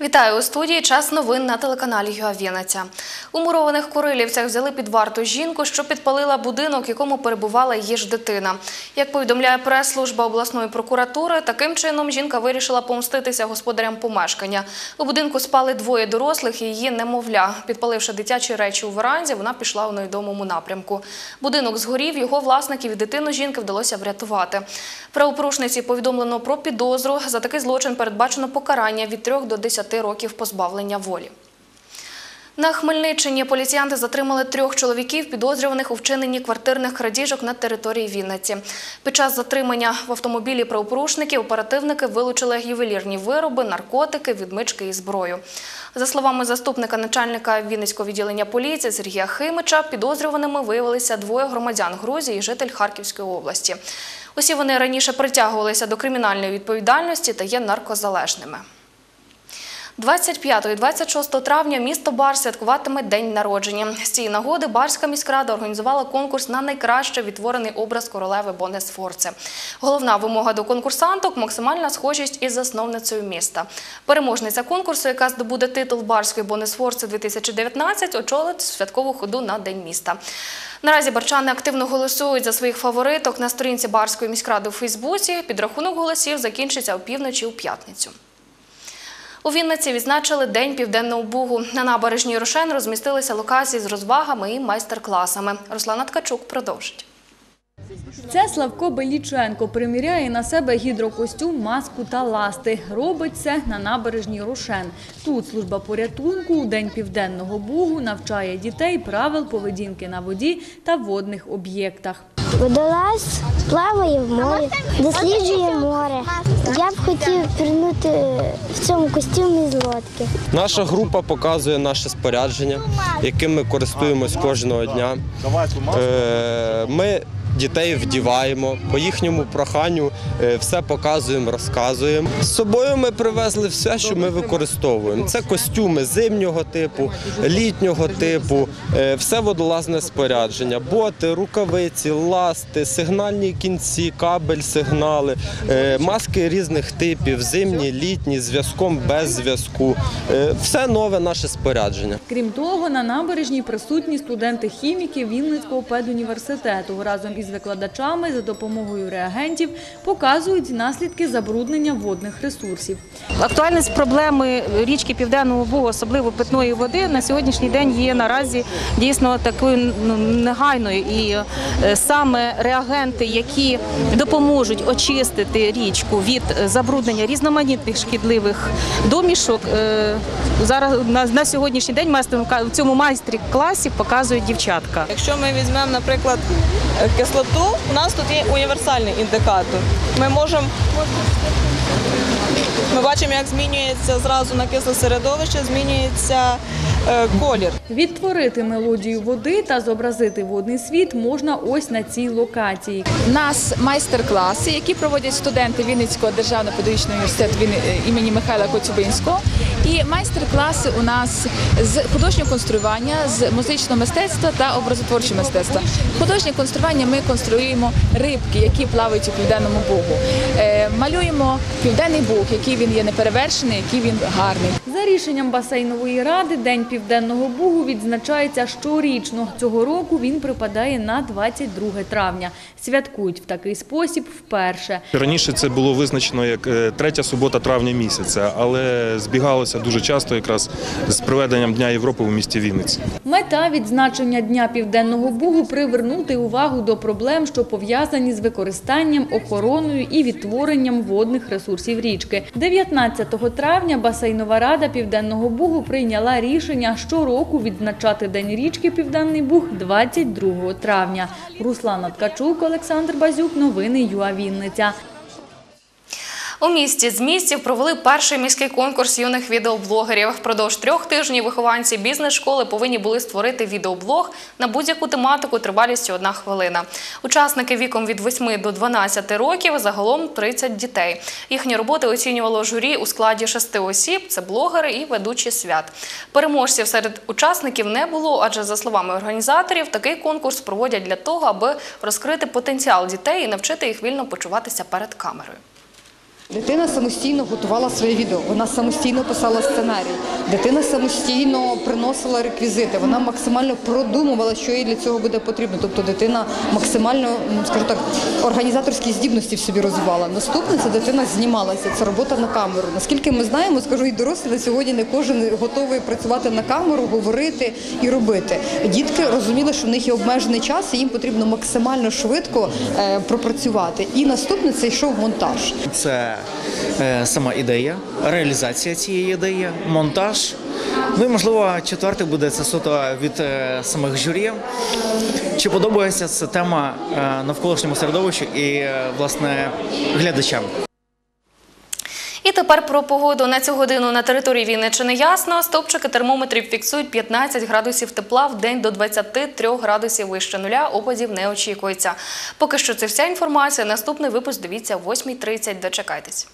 Вітаю у студії. Час новин на телеканалі ЮА Вінниця. У мурованих Курилівцях взяли під варту жінку, що підпалила будинок, якому перебувала її ж дитина. Як повідомляє прес-служба обласної прокуратури, таким чином жінка вирішила помститися господарям помешкання. У будинку спали двоє дорослих і її немовля. Підпаливши дитячі речі у веранді, вона пішла у невідомому напрямку. Будинок згорів, його власників і дитину жінки вдалося врятувати. Правопорушниці повідомлено про підозру. За такий злочин передбачено покарання від 3 до 10 років позбавлення волі. На Хмельниччині поліціянти затримали трьох чоловіків, підозрюваних у вчиненні квартирних крадіжок на території Вінниці. Під час затримання в автомобілі правопорушників оперативники вилучили ювелірні вироби, наркотики, відмички і зброю. За словами заступника начальника Вінницького відділення поліції Сергія Химича, підозрюваними виявилися двоє громадян Грузії і житель Харківської області. Усі вони раніше притягувалися до кримінальної відповідальності та є наркозалежними. 25 і 26 травня місто Бар святкуватиме день народження. З цієї нагоди Барська міськрада організувала конкурс на найкраще відтворений образ королеви Бонесфорце. Головна вимога до конкурсанток максимальна схожість із засновницею міста. Переможниця конкурсу, яка здобуде титул Барської Бонесфорце 2019, очолить святкову ходу на день міста. Наразі барчани активно голосують за своїх фавориток на сторінці Барської міськради у Фейсбуці. Підрахунок голосів закінчиться опівночі у п'ятницю. У Вінниці відзначили День Південного Бугу. На набережній Рошен розмістилися локації з розвагами і майстер-класами. Руслана Ткачук продовжить. Це Славко Беліченко приміряє на себе гідрокостюм, маску та ласти. Робить це на набережній Рошен. Тут служба порятунку у День Південного Бугу навчає дітей правил поведінки на воді та водних об'єктах. Водолаз плаває в морі, досліджує море. Я б хотів пірнути в цьому костюмі з лодки. Наша група показує наше спорядження, яким ми користуємось кожного дня. Е, Ми дітей вдіваємо, по їхньому проханню е, все показуємо, розказуємо. З собою ми привезли все, що ми використовуємо. Це костюми зимнього типу, літнього типу, е, все водолазне спорядження, боти, рукавиці, ласти, сигнальні кінці, кабель, сигнали, е, маски різних типів, зимні, літні, зв'язком без зв'язку. Все нове наше спорядження. Крім того, на набережній присутні студенти-хіміки Вінницького педуніверситету. Разом із викладачами за допомогою реагентів показують наслідки забруднення водних ресурсів. Актуальність проблеми річки Південного Бугу, особливо питної води, на сьогоднішній день є наразі дійсно такою ну, негайною. І е, саме реагенти, які допоможуть очистити річку від е, забруднення різноманітних шкідливих домішок, е, зараз на, сьогоднішній день майстер в цьому майстрі класі показують дівчатка. Якщо ми візьмемо, наприклад, е, кислоту, у нас тут є універсальний індикатор. Ми можемо ми бачимо, як змінюється зразу на кисле середовище, змінюється е, колір. Відтворити мелодію води та зобразити водний світ можна ось на цій локації. У нас майстер-класи, які проводять студенти Вінницького державного педагогічного університету імені Михайла Коцюбинського. І майстер-класи у нас з художнього конструювання, з музичного мистецтва та образотворчого мистецтва. Художнє конструювання ми конструюємо рибки, які плавають у південному бугу. Е, малюємо південний буг, який він є неперевершений, який він гарний. За рішенням басейнової ради День Південного Бугу відзначається щорічно. Цього року він припадає на 22 травня. Святкують в такий спосіб вперше. Раніше це було визначено як е, третя субота травня місяця, але збігалося дуже часто якраз з проведенням Дня Європи у місті Вінниці. Мета відзначення Дня Південного Бугу привернути увагу до проблем, що пов'язані з використанням, охороною і відтворенням водних ресурсів річки. 19 травня басейнова рада Південного Бугу прийняла рішення щороку відзначати День річки Південний Буг 22 травня. Руслана Ткачук, Олександр Базюк. Новини ЮА Вінниця. У місті з місців провели перший міський конкурс юних відеоблогерів. Впродовж трьох тижнів вихованці бізнес-школи повинні були створити відеоблог на будь-яку тематику тривалістю одна хвилина. Учасники віком від 8 до 12 років загалом 30 дітей. Їхні роботи оцінювало журі у складі шести осіб. Це блогери і ведучі свят. Переможців серед учасників не було, адже за словами організаторів, такий конкурс проводять для того, аби розкрити потенціал дітей і навчити їх вільно почуватися перед камерою. Дитина самостійно готувала своє відео, вона самостійно писала сценарій, дитина самостійно приносила реквізити, вона максимально продумувала, що їй для цього буде потрібно. Тобто дитина максимально, скажу так, організаторські здібності в собі розвивала. Наступне це дитина знімалася, це робота на камеру. Наскільки ми знаємо, скажу і дорослі на сьогодні не кожен готовий працювати на камеру, говорити і робити. Дітки розуміли, що в них є обмежений час, і їм потрібно максимально швидко е, пропрацювати. І наступне це йшов монтаж. Це сама ідея, реалізація цієї ідеї, монтаж. Ну і можливо, четверте буде це суто від е, самих журі. Чи подобається ця тема е, навколишньому середовищу і е, власне глядачам? І тепер про погоду на цю годину на території Вінниччини ясно. Стопчики термометрів фіксують 15 градусів тепла в день до 23 градусів вище нуля. Опадів не очікується. Поки що це вся інформація. Наступний випуск дивіться о 8.30. Дочекайтесь.